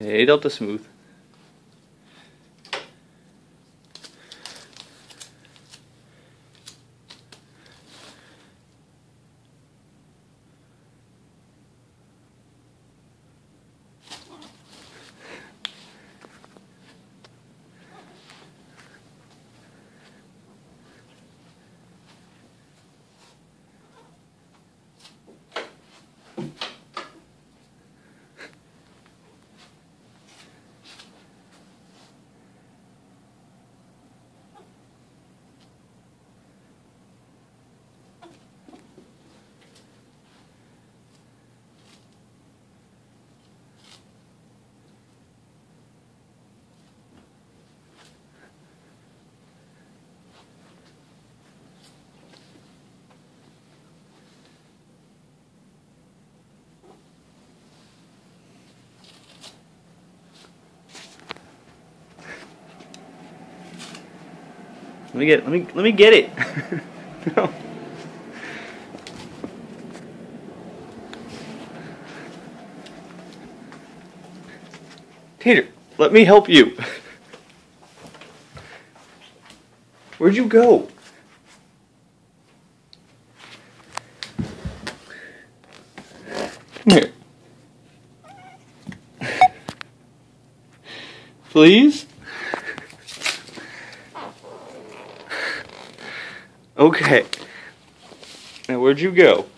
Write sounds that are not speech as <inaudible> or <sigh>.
nee, dat is smooth. Let me get let me let me get it. <laughs> no. Tater, let me help you. Where'd you go? Come here. Please? Okay. Now, where'd you go?